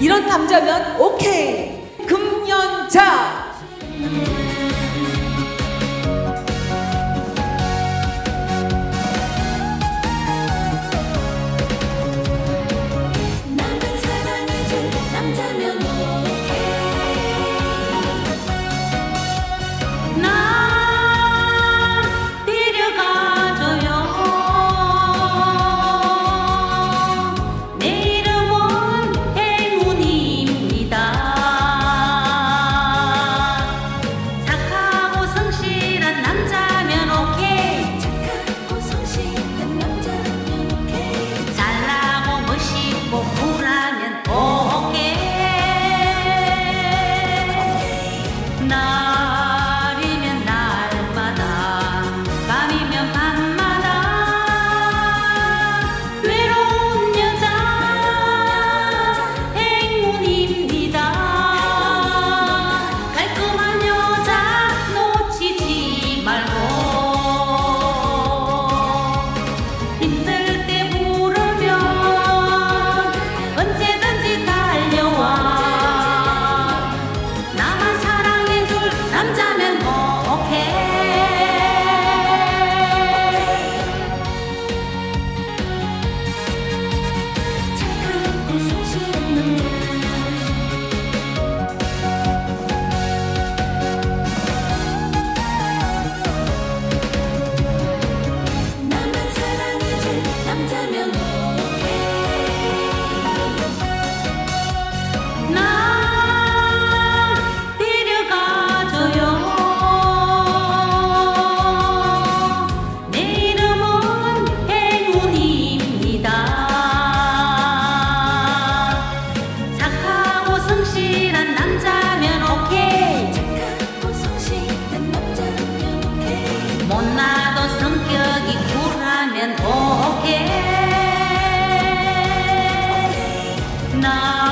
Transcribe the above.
이런 남자면 오케이. 금연자. now.